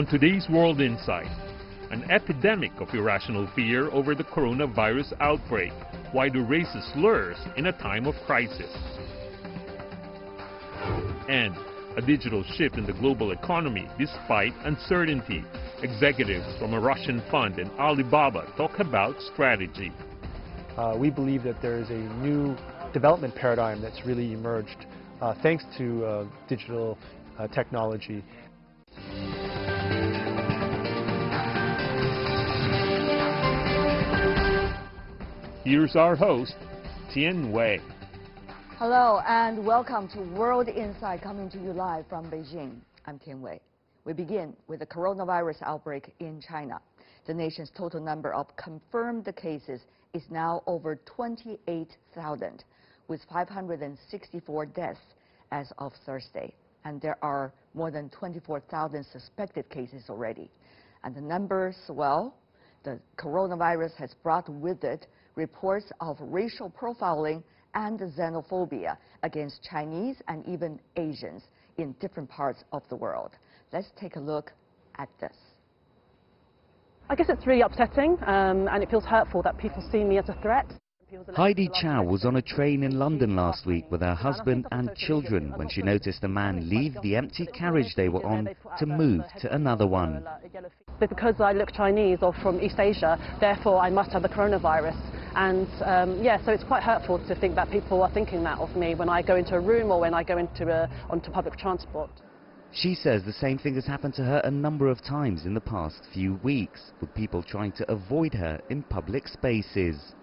On today's World Insight, an epidemic of irrational fear over the coronavirus outbreak. Why do racists slurs in a time of crisis? And a digital shift in the global economy despite uncertainty. Executives from a Russian fund and Alibaba talk about strategy. Uh, we believe that there is a new development paradigm that's really emerged uh, thanks to uh, digital uh, technology. Here's our host, Tian Wei. Hello and welcome to World Insight coming to you live from Beijing. I'm Tian Wei. We begin with the coronavirus outbreak in China. The nation's total number of confirmed cases is now over 28,000, with 564 deaths as of Thursday. And there are more than 24,000 suspected cases already. And the numbers, well, the coronavirus has brought with it reports of racial profiling and xenophobia against Chinese and even Asians in different parts of the world. Let's take a look at this. I guess it's really upsetting um, and it feels hurtful that people see me as a threat. Heidi Chow was on a train in London last week with her husband and children when she noticed a man leave the empty carriage they were on to move to another one. But because I look Chinese or from East Asia, therefore I must have the coronavirus. And um, yeah, so it's quite hurtful to think that people are thinking that of me when I go into a room or when I go into a, onto public transport. She says the same thing has happened to her a number of times in the past few weeks, with people trying to avoid her in public spaces.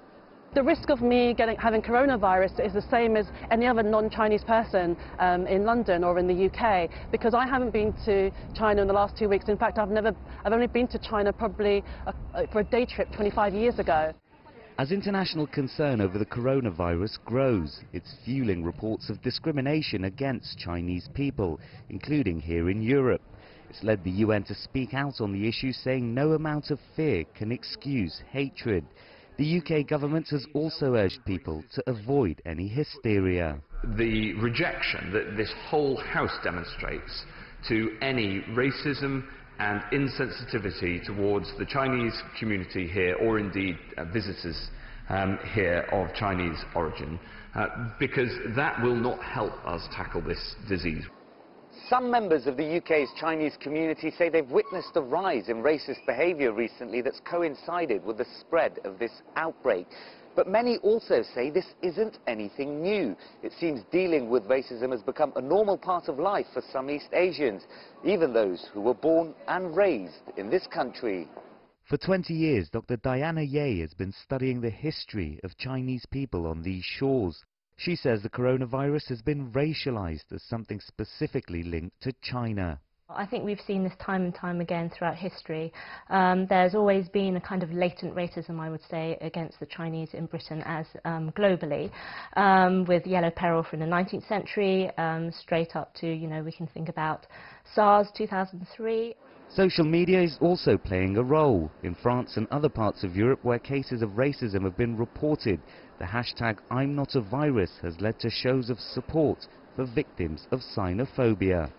The risk of me getting, having coronavirus is the same as any other non-Chinese person um, in London or in the UK because I haven't been to China in the last two weeks. In fact, I've, never, I've only been to China probably a, for a day trip 25 years ago. As international concern over the coronavirus grows, it's fueling reports of discrimination against Chinese people, including here in Europe. It's led the UN to speak out on the issue, saying no amount of fear can excuse hatred. The UK government has also urged people to avoid any hysteria. The rejection that this whole House demonstrates to any racism and insensitivity towards the Chinese community here, or indeed uh, visitors um, here of Chinese origin, uh, because that will not help us tackle this disease. Some members of the UK's Chinese community say they've witnessed a rise in racist behaviour recently that's coincided with the spread of this outbreak. But many also say this isn't anything new. It seems dealing with racism has become a normal part of life for some East Asians, even those who were born and raised in this country. For 20 years, Dr. Diana Yeh has been studying the history of Chinese people on these shores. She says the coronavirus has been racialized as something specifically linked to China. I think we've seen this time and time again throughout history. Um, there's always been a kind of latent racism, I would say, against the Chinese in Britain as um, globally, um, with yellow peril from the 19th century, um, straight up to, you know, we can think about SARS 2003. Social media is also playing a role. In France and other parts of Europe where cases of racism have been reported, the hashtag I'm not a virus has led to shows of support for victims of xenophobia.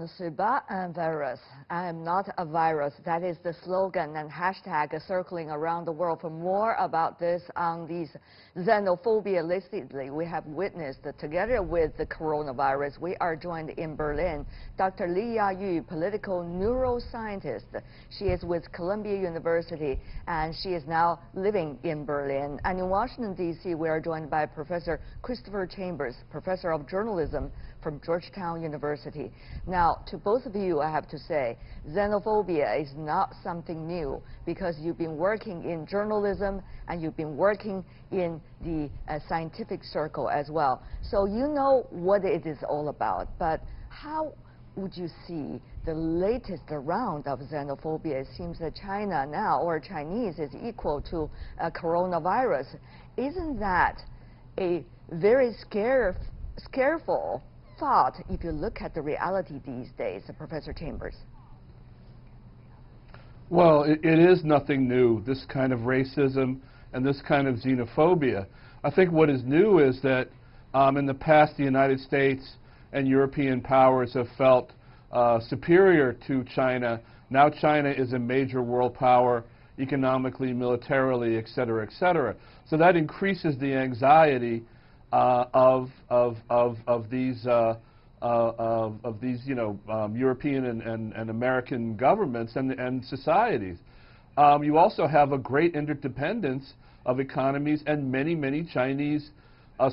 Ne suis virus. I am not a virus. That is the slogan and hashtag circling around the world. For more about this on these xenophobia listedly, we have witnessed together with the coronavirus, we are joined in Berlin. Dr. Li Yayu, political neuroscientist. She is with Columbia University and she is now living in Berlin. And in Washington, D.C., we are joined by Professor Christopher Chambers, professor of journalism from Georgetown University. Now, to both of you, I have to say, xenophobia is not something new because you've been working in journalism and you've been working in the uh, scientific circle as well. So you know what it is all about. But how would you see the latest round of xenophobia? It seems that China now, or Chinese, is equal to a coronavirus. Isn't that a very scare, scareful thought if you look at the reality these days, Professor Chambers? Well, it, it is nothing new, this kind of racism and this kind of xenophobia. I think what is new is that um, in the past the United States and European powers have felt uh, superior to China. Now China is a major world power economically, militarily, et cetera, et cetera. So that increases the anxiety of, of, of, of these uh, uh, of, of, these, you know, um, European and, and, and, American governments and, and societies. Um, you also have a great interdependence of economies and many, many Chinese uh,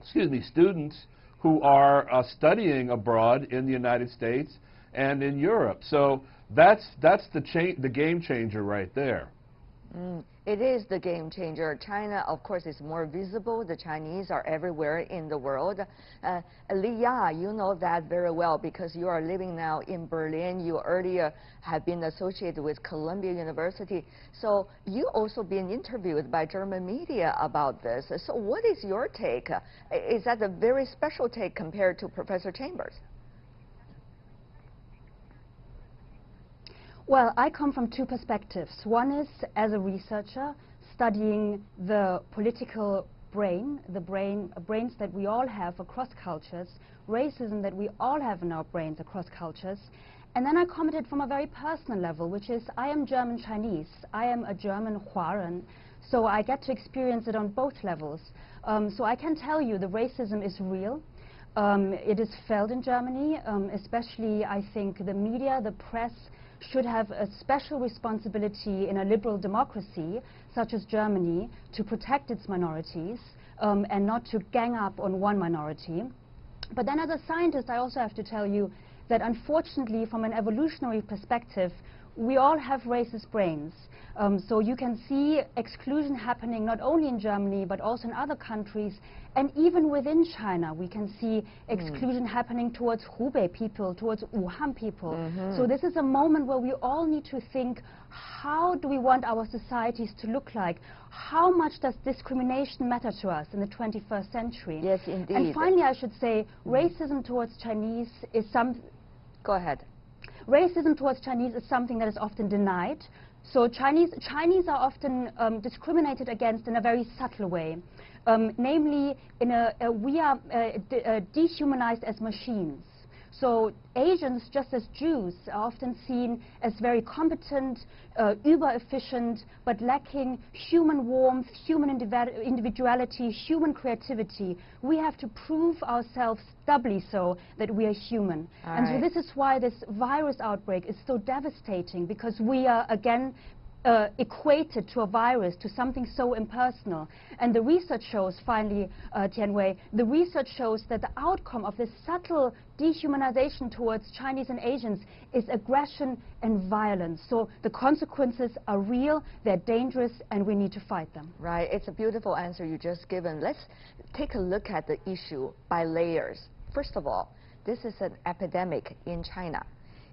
excuse me, students who are uh, studying abroad in the United States and in Europe. So that's, that's the, the game changer right there. Mm, it is the game changer. China, of course, is more visible. The Chinese are everywhere in the world. Uh, Ya, you know that very well because you are living now in Berlin. You earlier have been associated with Columbia University. So you also been interviewed by German media about this. So what is your take? Is that a very special take compared to Professor Chambers? Well, I come from two perspectives. One is as a researcher studying the political brain, the brain, uh, brains that we all have across cultures, racism that we all have in our brains across cultures. And then I commented from a very personal level, which is I am German Chinese. I am a German Huaren. So I get to experience it on both levels. Um, so I can tell you the racism is real. Um, it is felt in Germany, um, especially I think the media, the press, should have a special responsibility in a liberal democracy, such as Germany, to protect its minorities um, and not to gang up on one minority. But then as a scientist, I also have to tell you that unfortunately, from an evolutionary perspective, we all have racist brains. Um, so you can see exclusion happening not only in Germany, but also in other countries. And even within China, we can see hmm. exclusion mm. happening towards Hubei people, towards Wuhan people. Mm -hmm. So this is a moment where we all need to think, how do we want our societies to look like? How much does discrimination matter to us in the 21st century? Yes, indeed. And finally, I should say, racism towards Chinese is some... Go ahead. Racism towards Chinese is something that is often denied. So Chinese, Chinese are often um, discriminated against in a very subtle way. Um, namely, in a, a we are uh, de uh, dehumanized as machines. So Asians, just as Jews, are often seen as very competent, uh, uber-efficient, but lacking human warmth, human individuality, human creativity. We have to prove ourselves doubly so that we are human. All and right. so this is why this virus outbreak is so devastating, because we are, again, uh, equated to a virus, to something so impersonal. And the research shows, finally, uh, Tianwei, the research shows that the outcome of this subtle dehumanization towards Chinese and Asians is aggression and violence. So the consequences are real, they're dangerous, and we need to fight them. Right. It's a beautiful answer you just given. Let's take a look at the issue by layers. First of all, this is an epidemic in China.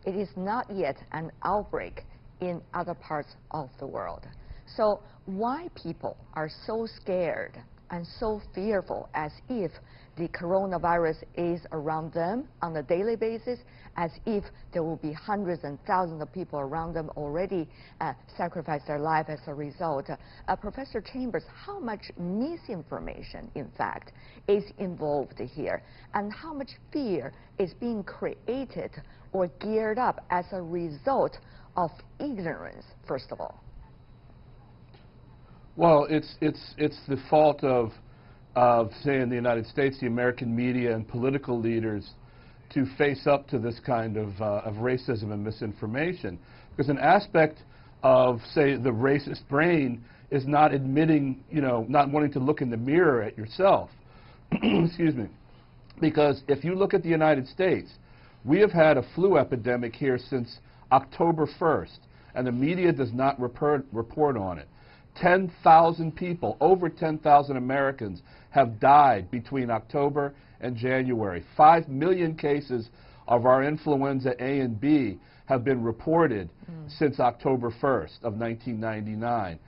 It is not yet an outbreak in other parts of the world. So why people are so scared and so fearful as if the coronavirus is around them on a daily basis, as if there will be hundreds and thousands of people around them already uh, sacrifice their life as a result. Uh, Professor Chambers, how much misinformation, in fact, is involved here, and how much fear is being created or geared up as a result of ignorance, first of all? Well, it's, it's, it's the fault of, of, say, in the United States, the American media and political leaders to face up to this kind of, uh, of racism and misinformation. Because an aspect of, say, the racist brain is not admitting, you know, not wanting to look in the mirror at yourself. Excuse me. Because if you look at the United States, we have had a flu epidemic here since October 1st, and the media does not report, report on it. 10,000 people, over 10,000 Americans, have died between October and January. Five million cases of our influenza A and B have been reported mm. since October 1st of 1999.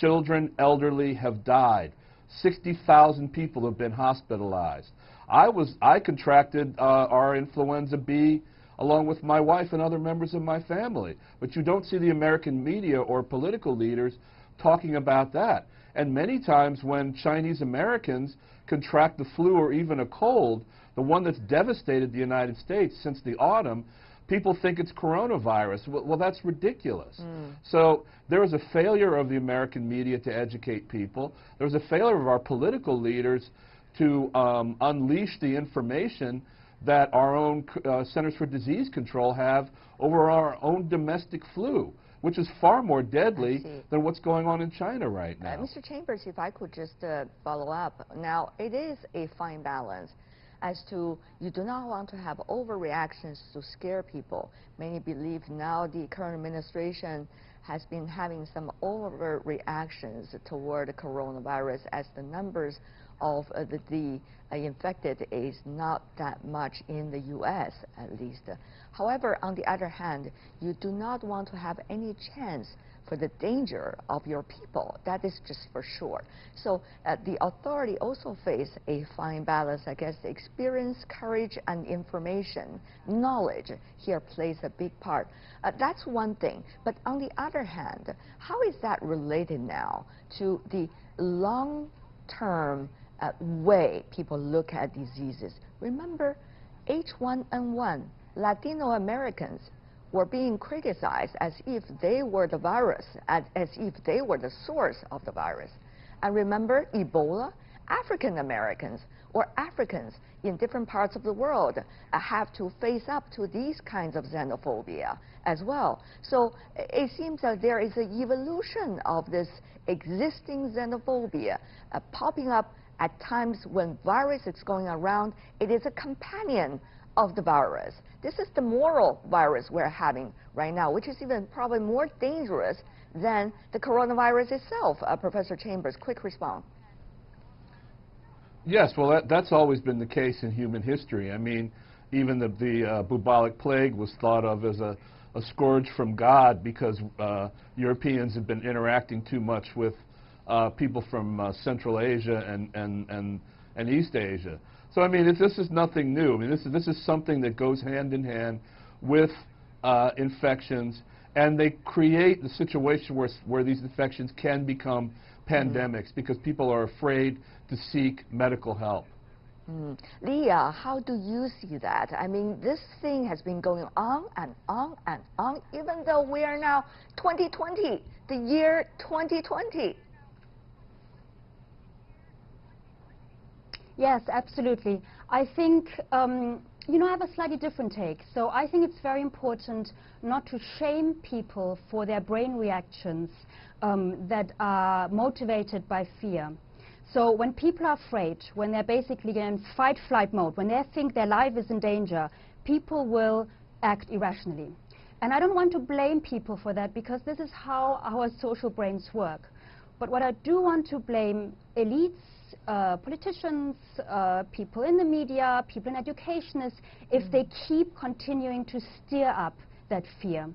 Children, elderly have died. 60,000 people have been hospitalized. I was I contracted uh, our influenza B along with my wife and other members of my family. But you don't see the American media or political leaders talking about that. And many times when Chinese Americans contract the flu or even a cold, the one that's devastated the United States since the autumn, people think it's coronavirus. Well, well that's ridiculous. Mm. So there is a failure of the American media to educate people. There's a failure of our political leaders to um, unleash the information that our own uh, Centers for Disease Control have over our own domestic flu, which is far more deadly than what's going on in China right uh, now. Uh, Mr. Chambers, if I could just uh, follow up. Now, it is a fine balance as to you do not want to have overreactions to scare people. Many believe now the current administration has been having some overreactions toward the coronavirus as the numbers of uh, the, the uh, infected is not that much in the U.S. at least. However, on the other hand, you do not want to have any chance for the danger of your people. That is just for sure. So uh, the authority also face a fine balance. I guess experience, courage, and information, knowledge here plays a big part. Uh, that's one thing. But on the other hand, how is that related now to the long-term uh, way people look at diseases? Remember, H1N1, Latino Americans were being criticized as if they were the virus, as, as if they were the source of the virus. And remember Ebola? African Americans or Africans in different parts of the world uh, have to face up to these kinds of xenophobia as well. So it seems that there is an evolution of this existing xenophobia uh, popping up at times when virus is going around. It is a companion of the virus. This is the moral virus we're having right now, which is even probably more dangerous than the coronavirus itself. Uh, Professor Chambers, quick response. Yes, well, that, that's always been the case in human history. I mean, even the, the uh, bubonic plague was thought of as a, a scourge from God because uh, Europeans have been interacting too much with uh, people from uh, Central Asia and, and, and, and East Asia. So I mean, this is nothing new. I mean, this is this is something that goes hand in hand with uh, infections, and they create the situation where where these infections can become pandemics mm. because people are afraid to seek medical help. Mm. Leah, how do you see that? I mean, this thing has been going on and on and on, even though we are now 2020, the year 2020. Yes, absolutely. I think, um, you know, I have a slightly different take. So I think it's very important not to shame people for their brain reactions um, that are motivated by fear. So when people are afraid, when they're basically in fight-flight mode, when they think their life is in danger, people will act irrationally. And I don't want to blame people for that because this is how our social brains work. But what I do want to blame elites uh, politicians, uh, people in the media, people in educationists, if mm. they keep continuing to stir up that fear.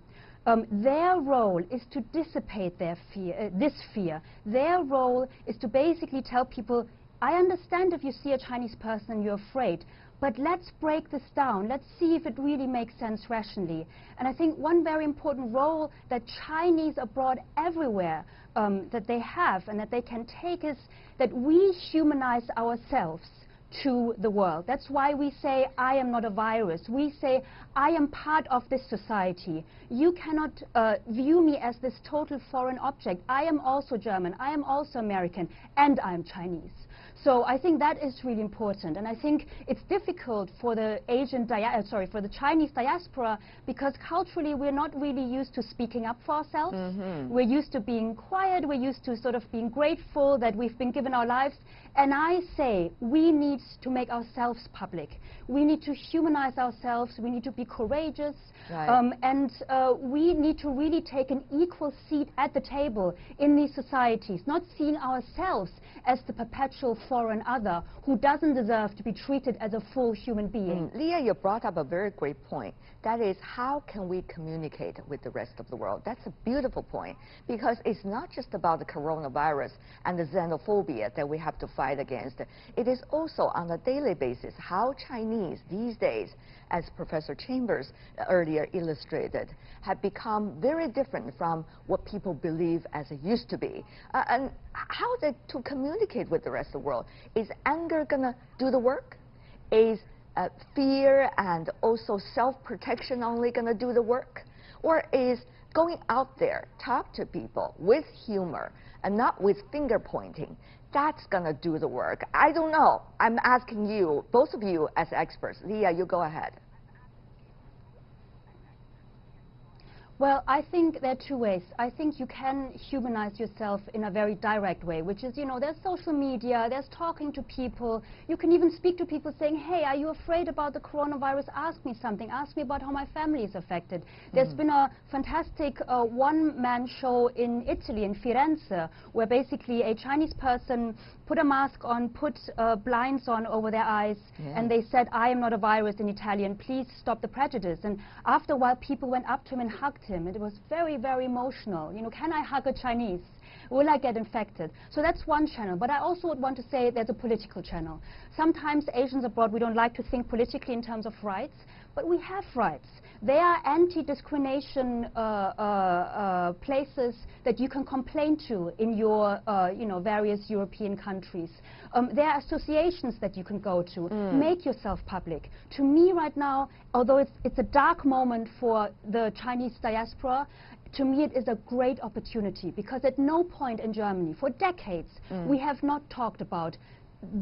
Um, their role is to dissipate their fear, uh, this fear. Their role is to basically tell people, I understand if you see a Chinese person and you're afraid, but let's break this down. Let's see if it really makes sense rationally. And I think one very important role that Chinese abroad everywhere um, that they have and that they can take is that we humanize ourselves to the world. That's why we say, I am not a virus. We say, I am part of this society. You cannot uh, view me as this total foreign object. I am also German. I am also American. And I am Chinese. So I think that is really important, and I think it's difficult for the Asian dia uh, sorry for the Chinese diaspora because culturally we're not really used to speaking up for ourselves. Mm -hmm. We're used to being quiet. We're used to sort of being grateful that we've been given our lives. And I say we need to make ourselves public. We need to humanize ourselves. We need to be courageous. Right. Um, and uh, we need to really take an equal seat at the table in these societies, not seeing ourselves as the perpetual foreign other who doesn't deserve to be treated as a full human being. Mm. Leah, you brought up a very great point. That is, how can we communicate with the rest of the world? That's a beautiful point because it's not just about the coronavirus and the xenophobia that we have to fight fight against. It is also on a daily basis how Chinese these days, as Professor Chambers earlier illustrated, have become very different from what people believe as it used to be. Uh, and how they, to communicate with the rest of the world. Is anger going to do the work? Is uh, fear and also self-protection only going to do the work? Or is going out there, talk to people with humor and not with finger pointing, that's going to do the work. I don't know. I'm asking you, both of you as experts. Leah, you go ahead. Well, I think there are two ways. I think you can humanize yourself in a very direct way, which is, you know, there's social media, there's talking to people. You can even speak to people saying, hey, are you afraid about the coronavirus? Ask me something. Ask me about how my family is affected. Mm. There's been a fantastic uh, one-man show in Italy, in Firenze, where basically a Chinese person put a mask on, put uh, blinds on over their eyes, yeah. and they said, I am not a virus in Italian, please stop the prejudice. And after a while, people went up to him and hugged him. It was very, very emotional. You know, can I hug a Chinese? Will I get infected? So that's one channel. But I also would want to say there's a political channel. Sometimes Asians abroad, we don't like to think politically in terms of rights, but we have rights. They are anti-discrimination uh, uh, uh, places that you can complain to in your, uh, you know, various European countries. Um, there are associations that you can go to. Mm. Make yourself public. To me right now, although it's, it's a dark moment for the Chinese diaspora, to me it is a great opportunity because at no point in Germany, for decades, mm. we have not talked about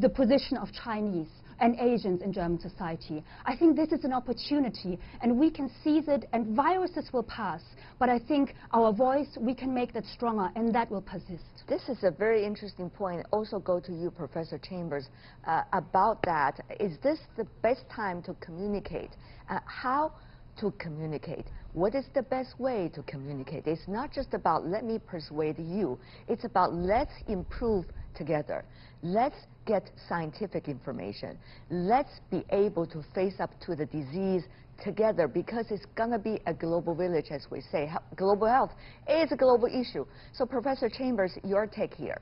the position of Chinese and Asians in German society. I think this is an opportunity and we can seize it and viruses will pass. But I think our voice, we can make that stronger and that will persist. This is a very interesting point. Also go to you, Professor Chambers, uh, about that. Is this the best time to communicate? Uh, how to communicate? What is the best way to communicate? It's not just about let me persuade you. It's about let's improve together. Let's get scientific information. Let's be able to face up to the disease together because it's going to be a global village, as we say. Global health is a global issue. So, Professor Chambers, your take here.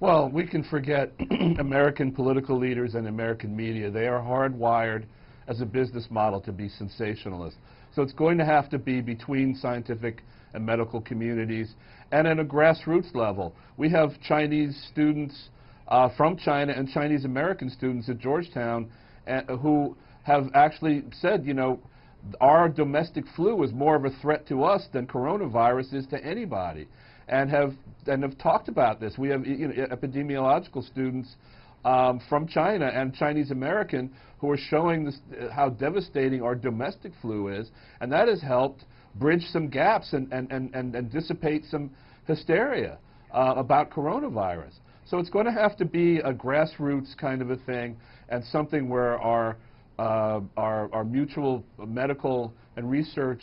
Well, we can forget American political leaders and American media. They are hardwired as a business model to be sensationalist. So it's going to have to be between scientific and medical communities and at a grassroots level. We have Chinese students uh, from China and Chinese American students at Georgetown uh, who have actually said, you know, our domestic flu is more of a threat to us than coronavirus is to anybody, and have and have talked about this. We have you know, epidemiological students um, from China and Chinese American who are showing this, uh, how devastating our domestic flu is, and that has helped bridge some gaps and, and, and, and, and dissipate some hysteria uh, about coronavirus. So it's going to have to be a grassroots kind of a thing and something where our, uh, our, our mutual medical and research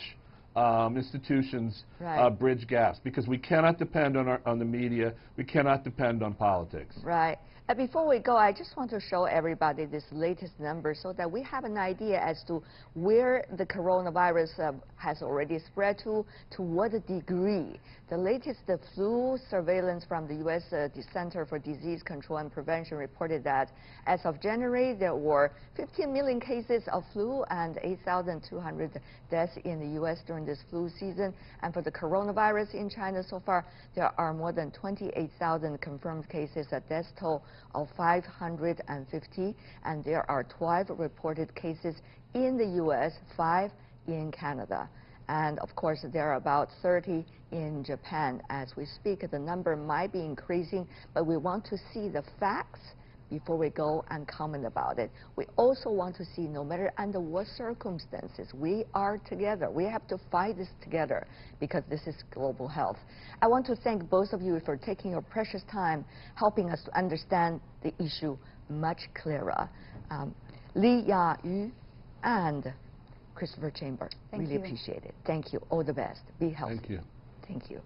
um, institutions right. uh, bridge gaps because we cannot depend on, our, on the media, we cannot depend on politics. Right. And before we go, I just want to show everybody this latest number so that we have an idea as to where the coronavirus uh, has already spread to, to what degree. The latest the flu surveillance from the U.S. Uh, Center for Disease Control and Prevention reported that as of January, there were 15 million cases of flu and 8,200 deaths in the U.S. during this flu season. And for the coronavirus in China so far, there are more than 28,000 confirmed cases, a death toll of 550, and there are 12 reported cases in the U.S., 5 in Canada. And of course, there are about 30 in Japan as we speak. The number might be increasing, but we want to see the facts before we go and comment about it. We also want to see, no matter under what circumstances, we are together. We have to fight this together because this is global health. I want to thank both of you for taking your precious time helping us to understand the issue much clearer. Um, Li Ya-Yu and Christopher Chamber. Thank really you. appreciate it. Thank you. All the best. Be healthy. Thank you. Thank you.